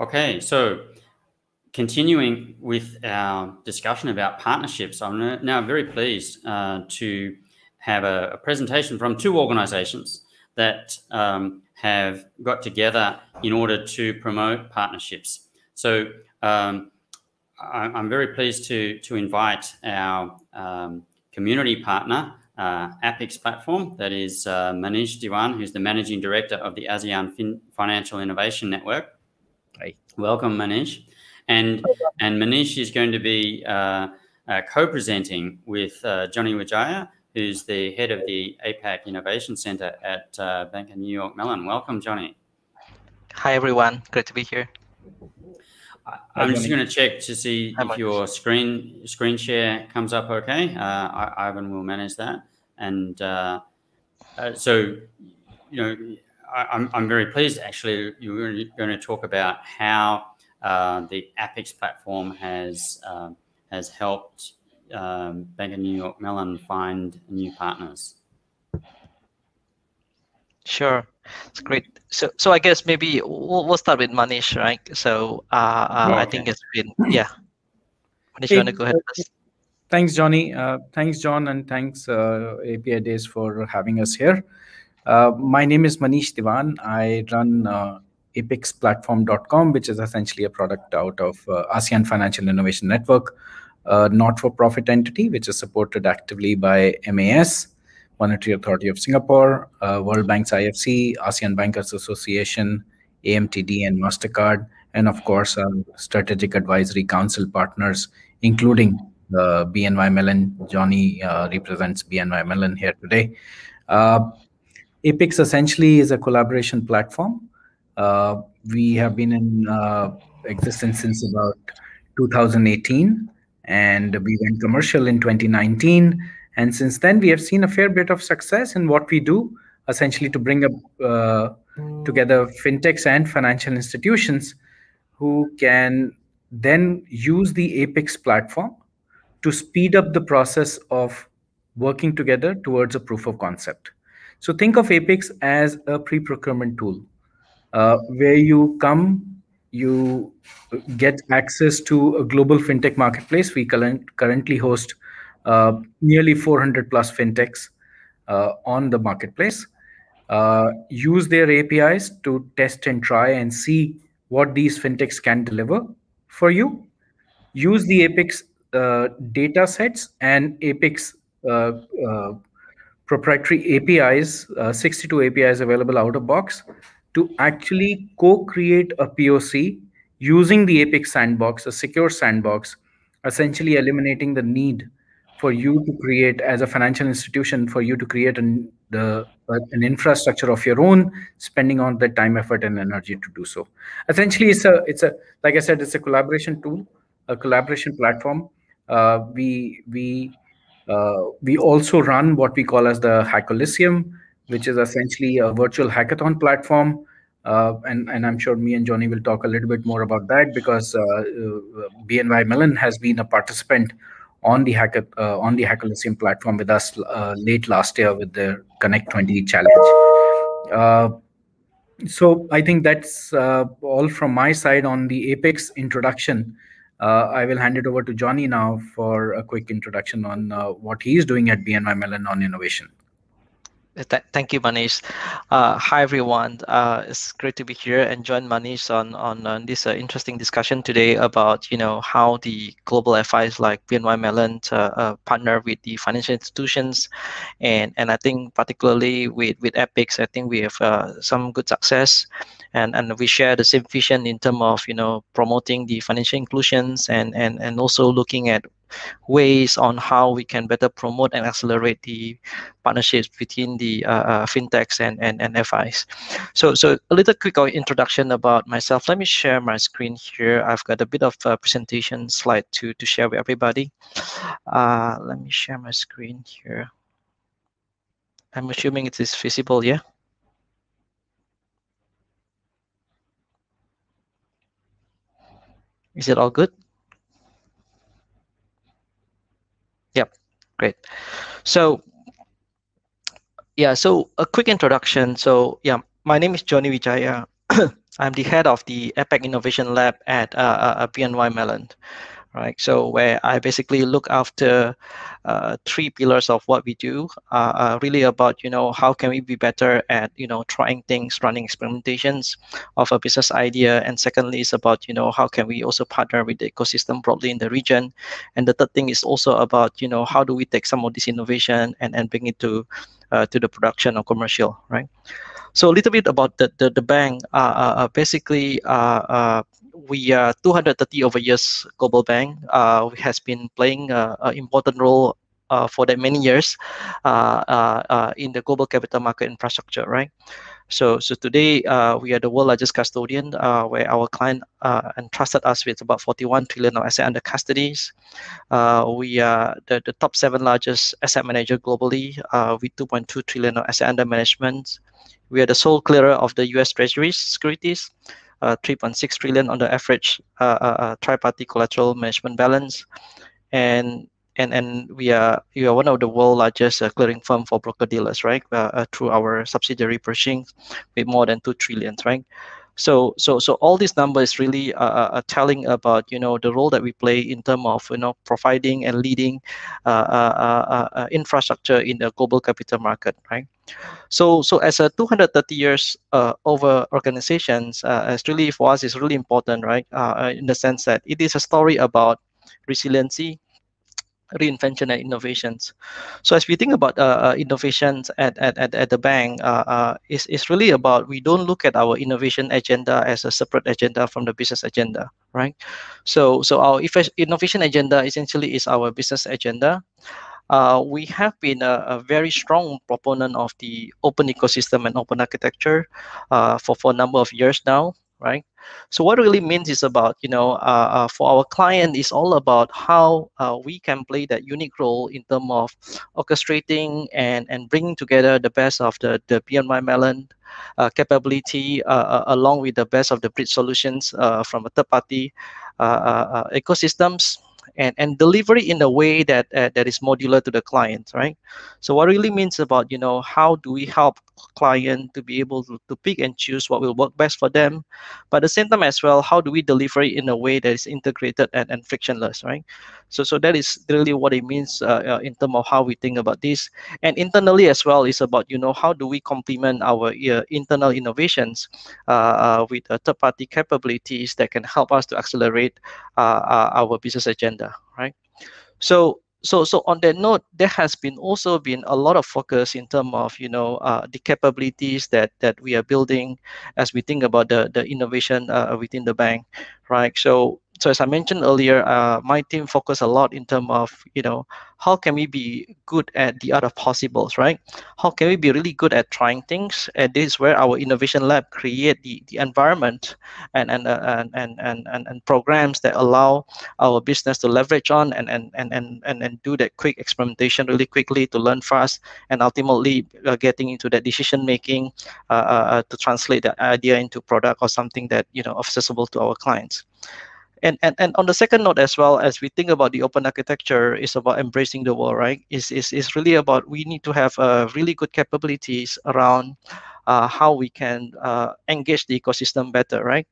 Okay, so continuing with our discussion about partnerships, I'm now very pleased uh, to have a, a, presentation from two organizations that um, have got together in order to promote partnerships. So um, I, am very pleased to, to invite our um, community partner, uh, APIX platform, that is uh, Manish Diwaan, who's the managing director of the ASEAN fin Financial Innovation Network. Hi. Welcome, Manish. And, and Manish is going to be uh, uh, co-presenting with uh, Johnny Wijaya, who's the head of the APAC Innovation Center at uh, Bank of New York Mellon. Welcome, Johnny. Hi, everyone. Great to be here. I'm just going to check to see if your screen screen share comes up okay. Uh, Ivan will manage that. And uh, uh, so, you know, I, I'm, I'm very pleased actually you're going to talk about how uh, the APIX platform has um, has helped um, Bank of New York Mellon find new partners. Sure, it's great. So, so I guess maybe we'll, we'll start with Manish, right? So, uh, uh, okay. I think it's been yeah. Manish, hey, you want to go ahead? First? Thanks, Johnny. Uh, thanks, John, and thanks uh, API Days for having us here. Uh, my name is Manish Diwaan. I run uh, apixplatform.com, which is essentially a product out of uh, ASEAN Financial Innovation Network, a not-for-profit entity which is supported actively by MAS, Monetary Authority of Singapore, uh, World Bank's IFC, ASEAN Bankers Association, AMTD, and MasterCard, and of course, our Strategic Advisory Council partners, including the BNY Mellon. Johnny uh, represents BNY Mellon here today. Uh, APIX essentially is a collaboration platform. Uh, we have been in uh, existence since about 2018, and we went commercial in 2019 and since then, we have seen a fair bit of success in what we do, essentially to bring up uh, together fintechs and financial institutions who can then use the Apix platform to speed up the process of working together towards a proof of concept. So think of APIX as a pre-procurement tool uh, where you come, you get access to a global fintech marketplace. We currently host uh, nearly 400 plus fintechs uh, on the marketplace. Uh, use their APIs to test and try and see what these fintechs can deliver for you. Use the APIX uh, data sets and APIX uh, proprietary APIs, 62 APIs available out of box, to actually co-create a POC using the APIX sandbox, a secure sandbox, essentially eliminating the need for you to create as a financial institution for you to create an the uh, an infrastructure of your own spending on the time effort and energy to do so. Essentially it's a it's a like i said it's a collaboration tool a collaboration platform. Uh, we we uh, we also run what we call as the Hackolosseum, which is essentially a virtual hackathon platform. Uh, and, and I'm sure me and Johnny will talk a little bit more about that because uh, uh BNY Mellon has been a participant on the hacker uh, on the Hackolosseum platform with us uh, late last year with the Connect 20 challenge. Uh, so I think that's uh, all from my side on the APIX introduction. Uh, I will hand it over to Johnny now for a quick introduction on uh, what he's doing at BNY Mellon on innovation. Th thank you, Manish. Uh, hi, everyone. Uh, it's great to be here and join Manish on on, on this uh, interesting discussion today about you know how the global FIs like BNY Mellon uh, partner with the financial institutions, and and I think particularly with with Apix, I think we have uh, some good success, and and we share the same vision in terms of you know promoting the financial inclusions and and and also looking at ways on how we can better promote and accelerate the partnerships between the uh, uh fintechs and, and, and FIs. So, so a little quick introduction about myself. Let me share my screen here. I've got a bit of a presentation slide to, to share with everybody. Uh, let me share my screen here. I'm assuming it is visible, yeah? Is it all good? Great. So yeah, so a quick introduction. So yeah, my name is Johnny Wijaya. I'm the head of the APAC Innovation Lab at uh, BNY Mellon right? So where I basically look after uh, three pillars of what we do, uh, uh, really about you know how can we be better at you know trying things, running experimentations of a business idea, and secondly is about you know how can we also partner with the ecosystem broadly in the region, and the third thing is also about you know how do we take some of this innovation and and bring it to uh, to the production or commercial, right? So a little bit about the the, the bank. Uh, uh, basically, we are 230 over years global bank uh, has been playing uh, an important role uh, for that many years uh, uh, uh, in the global capital market infrastructure, right? So, so today we are the world largest custodian, where our client entrusted us with about 41 trillion of asset under custodies. we are the, the top seven largest asset manager globally with 2.2 trillion of asset under management. We are the sole clearer of the U.S. Treasuries securities. Uh, 3.6 trillion on the average uh, uh, tri-party collateral management balance, and and and we are we are one of the world largest uh, clearing firm for broker dealers, right? Uh, uh, through our subsidiary Pershing, with more than two trillions, right? So so so all these numbers really are, telling about you know the role that we play in terms of you know providing and leading infrastructure in the global capital market, right? So, so as a 230 years uh, over organizations, uh, it's really for us is really important, right? Uh, uh, in the sense that it is a story about resiliency, reinvention, and innovations. So, as we think about uh, uh, innovations at, at, at, at the bank, it's, it's really about we don't look at our innovation agenda as a separate agenda from the business agenda, right? So, so our innovation agenda essentially is our business agenda uh, we have been a, a, very strong proponent of the open ecosystem and open architecture uh, for, for a number of years now, right? So what really means is about, you know, uh, uh for our client is all about how uh, we can play that unique role in terms of orchestrating and, and bringing together the best of the, the BNY Mellon uh, capability along with the best of the bridge solutions from a third party ecosystems and, and deliver it in a way that uh, that is modular to the client, right? So what really means about, you know, how do we help client to be able to, to pick and choose what will work best for them, but at the same time as well, how do we deliver it in a way that is integrated and, and frictionless, right? So, so that is really what it means uh, uh, in terms of how we think about this. And internally as well is about, you know, how do we complement our uh, internal innovations uh, uh, with third-party capabilities that can help us to accelerate our business agenda, right? So so so on that note there has been also been a lot of focus in terms of you know uh, the capabilities that that we are building as we think about the the innovation uh, within the bank right so so as I mentioned earlier, uh, my team focus a lot in terms of, you know, how can we be good at the art of possibles, right? How can we be really good at trying things? And this is where our innovation lab create the, the environment and and, uh, and, and, and, and programs that allow our business to leverage on and, and, and, and, and, and do that quick experimentation really quickly to learn fast and ultimately uh, getting into that decision making uh, uh, uh to translate that idea into product or something that, you know, accessible to our clients and, and and on the second note as well as we think about the open architecture is about embracing the world right is is, is really about we need to have uh, really good capabilities around uh, how we can uh, engage the ecosystem better right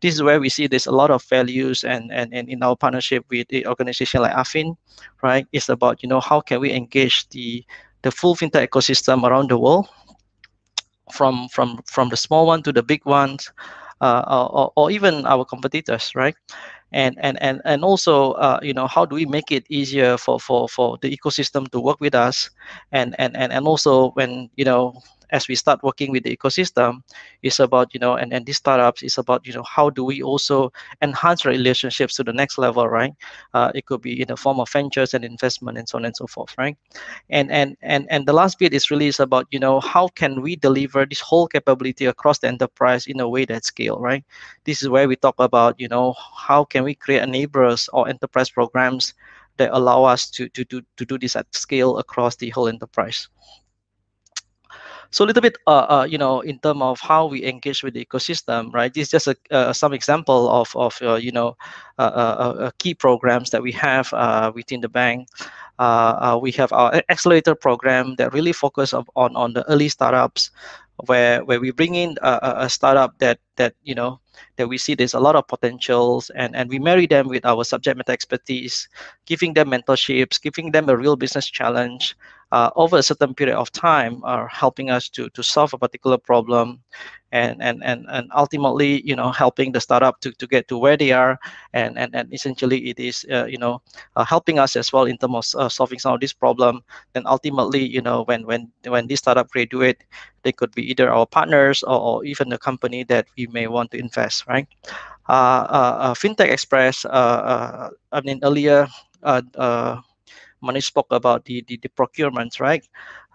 this is where we see there's a lot of values and, and, and in our partnership with the organization like AFIN, right? It's about, you know, how can we engage the the full fintech ecosystem around the world from from from the small one to the big ones uh, or, or even our competitors, right? and and and and also uh, you know how do we make it easier for for for the ecosystem to work with us and and and, and also when you know as we start working with the ecosystem is about you know and, and these startups is about you know how do we also enhance relationships to the next level right? Uh, it could be in the form of ventures and investment and so on and so forth right? And and and and the last bit is really is about you know how can we deliver this whole capability across the enterprise in a way that scale right? This is where we talk about you know how can we create enablers or enterprise programs that allow us to to, to, to do this at scale across the whole enterprise so a little bit, uh, uh, you know, in terms of how we engage with the ecosystem, right? This is just a, uh, some example of, of uh, you know, uh, uh, key programs that we have within the bank. we have our accelerator program that really focus on, on the early startups where where we bring in a, a startup that that you know that we see there's a lot of potentials and and we marry them with our subject matter expertise giving them mentorships giving them a real business challenge uh, over a certain period of time are helping us to to solve a particular problem and and and, and ultimately you know helping the startup to, to get to where they are. And and, and essentially it is uh, you know uh, helping us as well in terms of uh, solving some of this problem. Then ultimately you know when when when this startup graduate they could be either our partners or, or even the company that we may want to invest right? Uh, uh, fintech express i mean earlier Manish spoke about the, the, the procurement, right?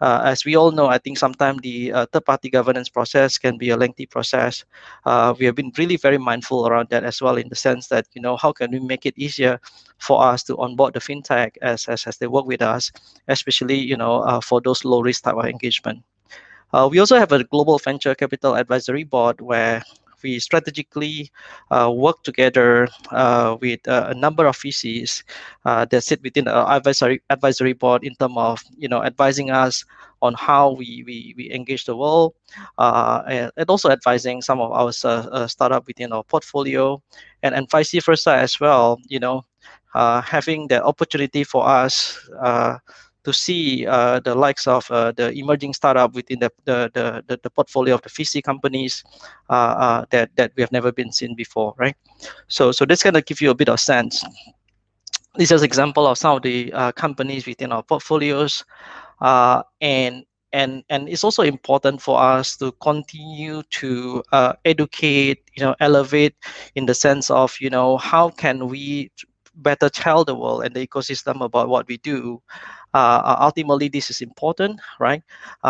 Uh, as we all know, I think sometimes the uh, third-party governance process can be a lengthy process. Uh, we have been really very mindful around that as well, in the sense that you know how can we make it easier for us to onboard the fintech as as, as they work with us, especially you know uh, for those low-risk type of engagement. Uh, we also have a global venture capital advisory board where we strategically uh, work together uh, with uh, a number of VCs uh, that sit within our advisory advisory board in terms of you know advising us on how we we, we engage the world uh, and, and, also advising some of our uh, startup within our portfolio and and vice versa as well you know having the opportunity for us to see uh, the likes of uh, the emerging startup within the, the, the, the, portfolio of the VC companies uh, uh, that, that we have never been seen before, right? So, so this kind of give you a bit of sense. This is an example of some of the uh, companies within our portfolios. Uh, and and and it's also important for us to continue to educate you know elevate in the sense of you know how can we better tell the world and the ecosystem about what we do Uh, uh, ultimately this is important right? Uh,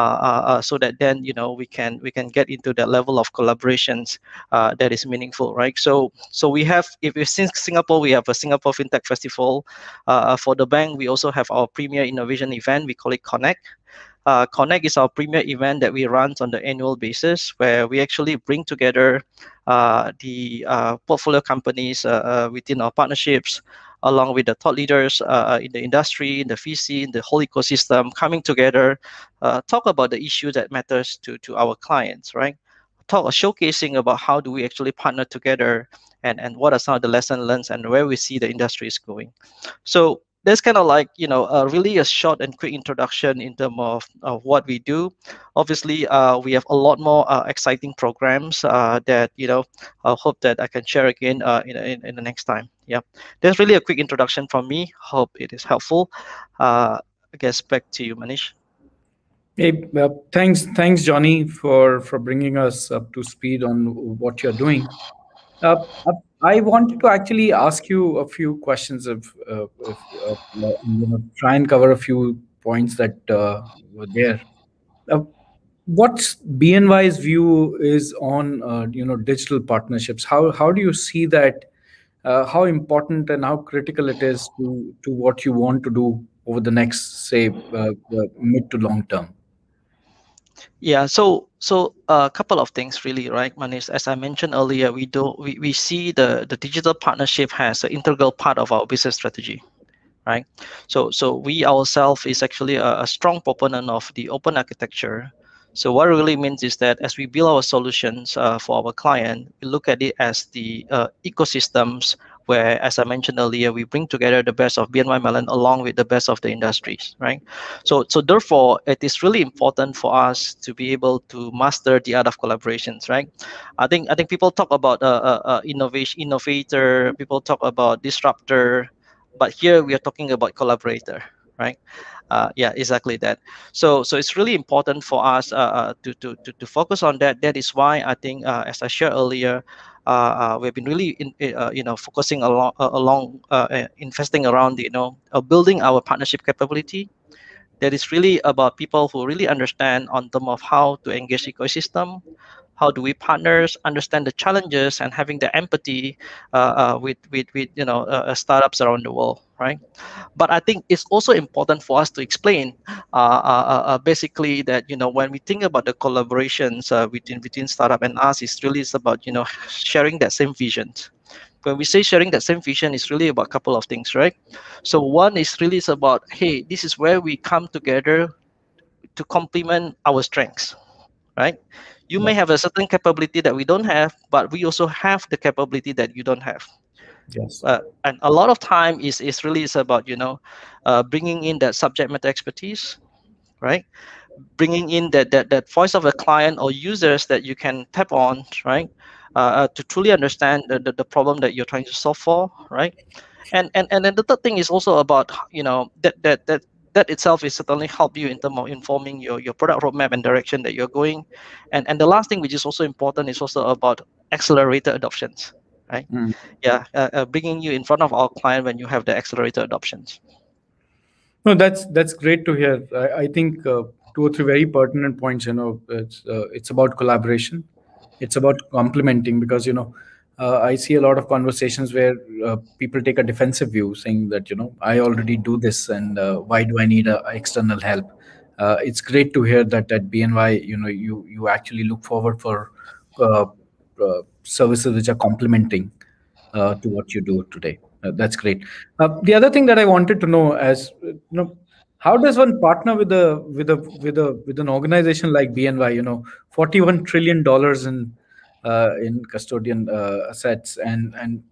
uh, so that then you know we can we can get into that level of collaborations that is meaningful right? So so we have if since singapore we have a singapore fintech festival for the bank we also have our premier innovation event we call it connect. Uh, Connect is our premier event that we run on the annual basis, where we actually bring together uh, the uh, portfolio companies within our partnerships, along with the thought leaders uh, in the industry, in the VC, in the whole ecosystem, coming together, uh, talk about the issue that matters to, to our clients, right? Talk showcasing about how do we actually partner together and, and what are some of the lessons learned and where we see the industry is going. So that's kind of like you know uh, really a short and quick introduction in terms of, of what we do. Obviously uh, we have a lot more uh, exciting programs uh, that you know i hope that i can share again uh, in, in, in, the next time. Yeah. That's really a quick introduction from me. Hope it is helpful. Uh, i guess back to you manish. Hey, thanks, thanks, Johnny, for for bringing us up to speed on what you're doing. Uh, I wanted to actually ask you a few questions of, uh, if, uh, you know, try and cover a few points that uh, were there. Uh, what's BNY's view is on uh, you know digital partnerships? How how do you see that? Uh, how important and how critical it is to to what you want to do over the next say mid to long term? Yeah, so so a couple of things really, right, Manish? As I mentioned earlier, we do we, we see the the digital partnership has an integral part of our business strategy, right? So so we ourselves is actually a, a strong proponent of the open architecture. So what really means is that as we build our solutions uh, for our client, we look at it as the uh, ecosystems where, as I mentioned earlier, we bring together the best of BNY Mellon along with the best of the industries, right? So, so therefore, it is really important for us to be able to master the art of collaborations, right? I think I think people talk about uh, uh, uh, innovation, innovator. People talk about disruptor, but here we are talking about collaborator, right? Uh, yeah, exactly that. So, so it's really important for us uh, uh to, to, to, to focus on that. That is why I think, uh, as I shared earlier, Uh, uh, we've been really in, eh, uh, you know focusing uh, along along investing around you know building our partnership capability that is really about people who really understand on term of how to engage ecosystem how do we partners understand the challenges and having the empathy uh, uh, with, with, with you know uh, startups around the world right? But i think it's also important for us to explain basically that you know when we think about the collaborations between between startup and us it's really is about you know sharing that same vision. When we say sharing that same vision it's really about a couple of things right? So one is really is about hey this is where we come together to complement our strengths right? You may have a certain capability that we don't have, but we also have the capability that you don't have. Yes. Uh, and a lot of time is is really is about you know uh, bringing in that subject matter expertise, right? Bringing in that that that voice of a client or users that you can tap on, right? Uh, uh, to truly understand the, the, the problem that you're trying to solve for, right? And and and then the third thing is also about you know that that that that itself is certainly help you in terms of informing your, your product roadmap and direction that you're going. And and the last thing which is also important is also about accelerated adoptions, right? Mm. Yeah, uh, uh, bringing you in front of our client when you have the accelerated adoptions. No, that's that's great to hear. I, I think uh, two or three very pertinent points. You know, it's uh, it's about collaboration, it's about complementing because you know uh, I see a lot of conversations where uh, people take a defensive view, saying that you know I already do this, and uh, why do I need a, external help? Uh, it's great to hear that at BNY, you know, you you actually look forward for uh, uh, services which are complementing to what you do today. that's great. the other thing that I wanted to know, as you know, how does one partner with a with a with a with an organization like BNY? You know, forty-one trillion dollars in in custodian uh, assets and and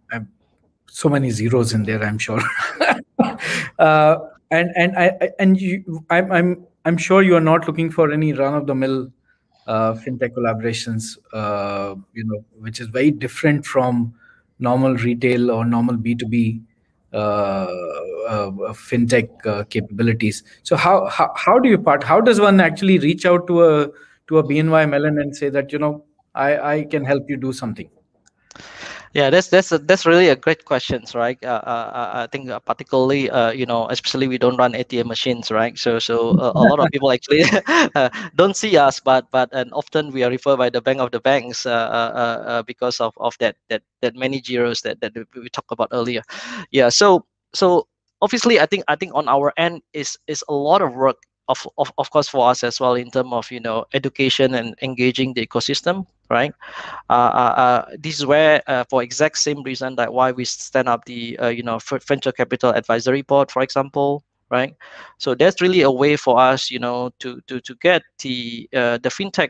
so many zeros in there i'm sure. Uh, and and i and you i'm i'm i'm sure you are not looking for any run of the mill uh, fintech collaborations uh, you know which is very different from normal retail or normal b2b uh, fintech capabilities. So how, how how do you part how does one actually reach out to a to a bny mellon and say that you know I, I can help you do something? Yeah, that's that's a, that's really a great question, right? Uh, uh, uh I think uh, particularly, uh, you know, especially we don't run ATM machines, right? So so uh, a lot of people actually don't see us, but but and often we are referred by the bank of the banks because of, of that that that many zeros that that we talked about earlier. Yeah, so so obviously, I think I think on our end is is a lot of work of, of, of course for us as well in terms of you know education and engaging the ecosystem right? Uh, uh, uh, this is where uh, for exact same reason that why we stand up the uh, you know venture capital advisory board for example right? So that's really a way for us you know to to to get the the fintech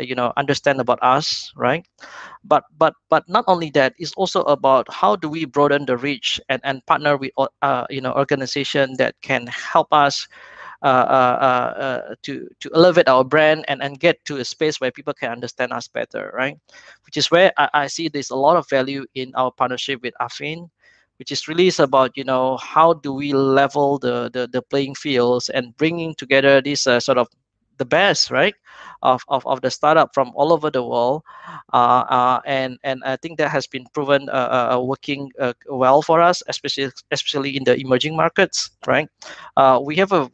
you know understand about us right? But but but not only that it's also about how do we broaden the reach and and partner with you know organization that can help us to to elevate our brand and and get to a space where people can understand us better, right? Which is where I, I see there's a lot of value in our partnership with AFIN, which is really about you know how do we level the the, the playing fields and bringing together this uh, sort of the best right of, of, of the startup from all over the world uh, uh, and and I think that has been proven uh, working well for us especially especially in the emerging markets right we have a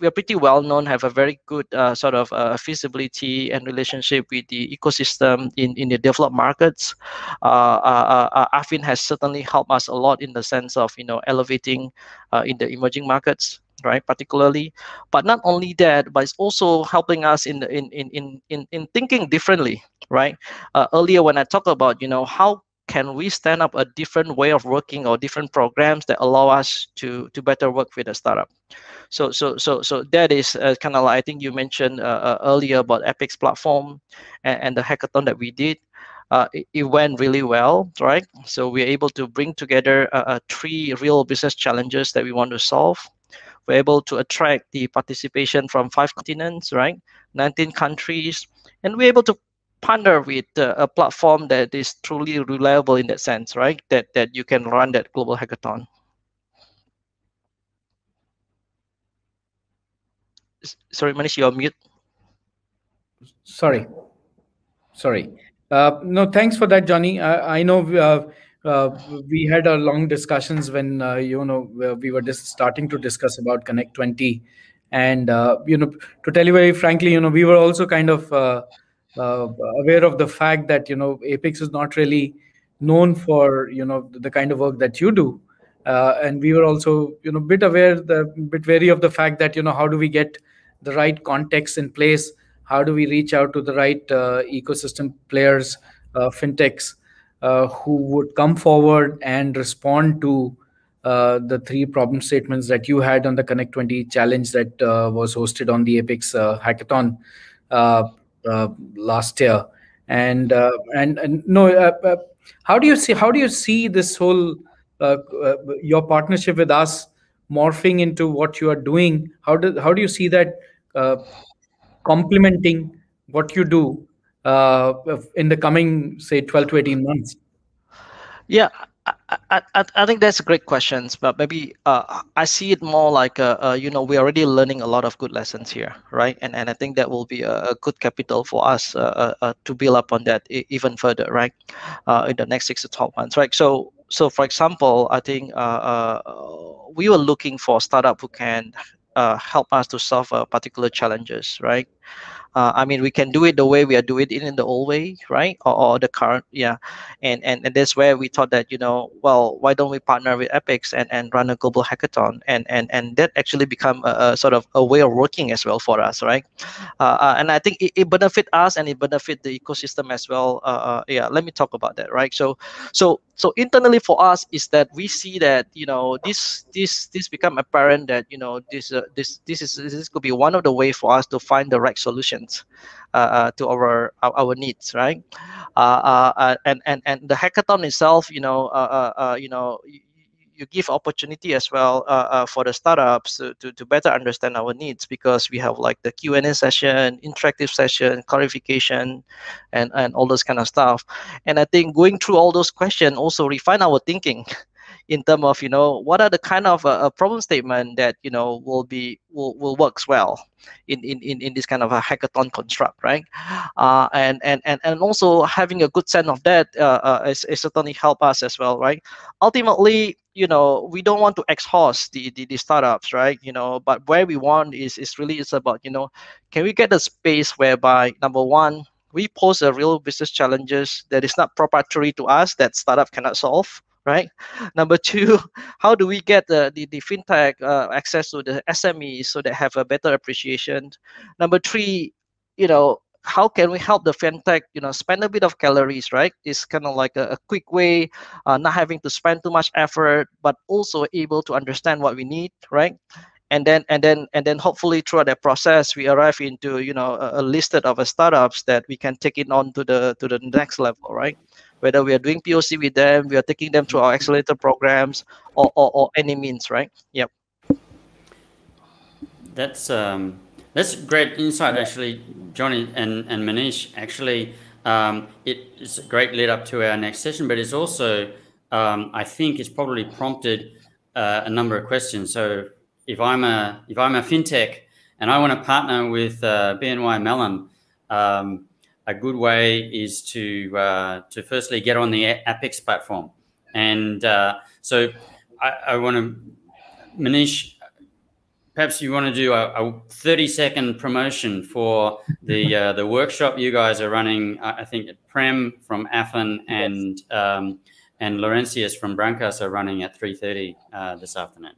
we are pretty well known, have a very good uh, sort of uh, feasibility and relationship with the ecosystem in, in the developed markets. Uh, uh, uh AFIN has certainly helped us a lot in the sense of you know elevating uh, in the emerging markets right particularly. But not only that but it's also helping us in in, in in in thinking differently right? Uh, earlier when i talked about you know how can we stand up a different way of working or different programs that allow us to to better work with a startup so so so so that is uh, kind of like i think you mentioned uh, uh, earlier about APIX platform and, and the hackathon that we did uh, it, it, went really well, right? So we're able to bring together uh, three real business challenges that we want to solve. We're able to attract the participation from five continents, right? 19 countries, and we're able to partner with uh, a platform that is truly reliable in that sense, right? That that you can run that global hackathon. Sorry, Manish, you're mute. Sorry, sorry. Uh, no, thanks for that, Johnny. I, I know uh, uh, we had a long discussions when uh, you know we were just starting to discuss about Connect 20, and uh, you know to tell you very frankly, you know we were also kind of uh, aware of the fact that you know APIX is not really known for you know the kind of work that you do, and we were also you know bit aware, the bit wary of the fact that you know how do we get the right context in place, how do we reach out to the right uh, ecosystem players, uh, fintechs, uh, who would come forward and respond to uh, the three problem statements that you had on the Connect 20 challenge that uh, was hosted on the APIX uh, hackathon. Uh, last year, and and and no, how do you see how do you see this whole your partnership with us morphing into what you are doing? How do how do you see that complementing what you do in the coming say 12 to 18 months? Yeah, I, I, I think that's a great question, but maybe uh, I see it more like a, a, you know we're already learning a lot of good lessons here, right? And and I think that will be a, a good capital for us uh, uh, uh to build up on that even further, right? Uh, in the next six to twelve months, right? So so for example, I think uh, uh, we were looking for a startup who can uh, help us to solve uh, particular challenges, right? Uh, I mean, we can do it the way we are doing it in the old way, right? Or, or the current, yeah. And, and and that's where we thought that you know, well, why don't we partner with APIX and, and run a global hackathon? And and and that actually become a, a sort of a way of working as well for us, right? Uh, uh, and I think it, it benefit us and it benefit the ecosystem as well. Uh, uh, yeah, let me talk about that, right? So so so internally for us is that we see that you know this this this become apparent that you know this uh, this this is this could be one of the way for us to find the right solutions uh, uh, to our, our, needs right uh, uh, and and and the hackathon itself you know you know you give opportunity as well uh, uh, for the startups to, to, to, better understand our needs because we have like the Q&A session, interactive session, clarification, and, and all those kind of stuff. And I think going through all those questions also refine our thinking in terms of you know what are the kind of uh, a problem statement that you know will be will, will works well in, in in in this kind of a hackathon construct right? Uh, and and and and also having a good sense of that uh, uh, is, is certainly help us as well right? Ultimately you know we don't want to exhaust the, the, the startups right? You know but where we want is is really is about you know can we get a space whereby number one we pose a real business challenges that is not proprietary to us that startup cannot solve right? Number two, how do we get the, the, the fintech uh, access to the SMEs so they have a better appreciation? Number three, you know, how can we help the fintech, you know, spend a bit of calories, right? It's kind of like a, a quick way, uh, not having to spend too much effort, but also able to understand what we need, right? and then and then and then hopefully throughout that process we arrive into you know a, a listed of a startups that we can take it on to the to the next level right whether we are doing POC with them, we are taking them through our accelerator programs, or, or, or any means, right? Yep. That's um, that's great insight, actually, Johnny and, and Manish. Actually, um, it's a great lead up to our next session, but it's also, um, I think, it's probably prompted uh, a number of questions. So, if I'm a if I'm a fintech and I want to partner with uh, BNY Mellon, um, a good way is to uh, to firstly get on the APIX platform, and uh, so I, I want to, Manish, perhaps you want to do a, a thirty second promotion for the uh, the workshop you guys are running. I think Prem from AFIN and um, and Laurentius from Brankas are running at three thirty uh, this afternoon.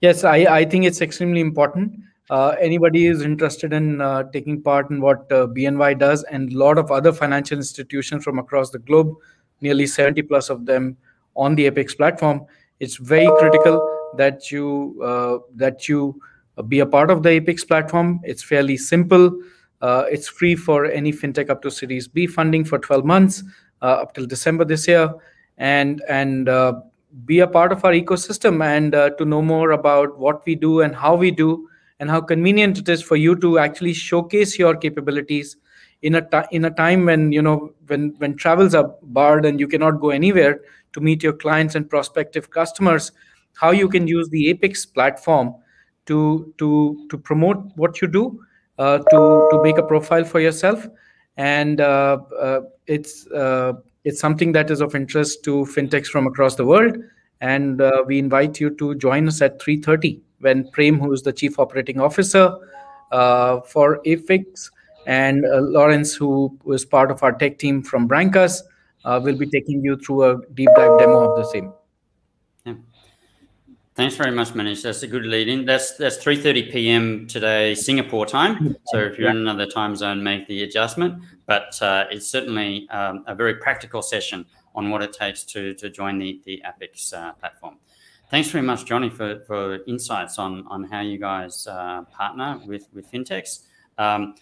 Yes, I, I think it's extremely important uh, anybody is interested in uh, taking part in what uh, BNY does and a lot of other financial institutions from across the globe, nearly 70 plus of them on the APIX platform, it's very critical that you uh, that you be a part of the APIX platform. It's fairly simple. Uh, it's free for any fintech up to Series B funding for 12 months uh, up till December this year, and and be a part of our ecosystem and to know more about what we do and how we do and how convenient it is for you to actually showcase your capabilities in a in a time when you know when when travels are barred and you cannot go anywhere to meet your clients and prospective customers how you can use the APIX platform to to to promote what you do uh, to to make a profile for yourself. And uh, uh, it's uh, it's something that is of interest to fintechs from across the world. And uh, we invite you to join us at 3.30 when Prem, who is the Chief Operating Officer uh, for APIX, and uh, Lawrence, who was part of our tech team from Brankas, uh, will be taking you through a deep dive demo of the same. Yeah. Thanks very much, Manish. That's a good lead in. That's that's 3:30 p.m. today, Singapore time. So if you're in another time zone, make the adjustment. But uh, it's certainly um, a very practical session on what it takes to to join the the APIX uh, platform. Thanks very much, Johnny, for, for insights on, on how you guys uh, partner with, with fintechs. Um,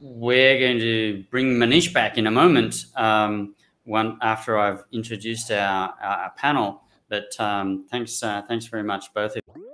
we're going to bring Manish back in a moment. Um, one after I've introduced our, our, our panel. But um, thanks, uh, thanks very much, both of you.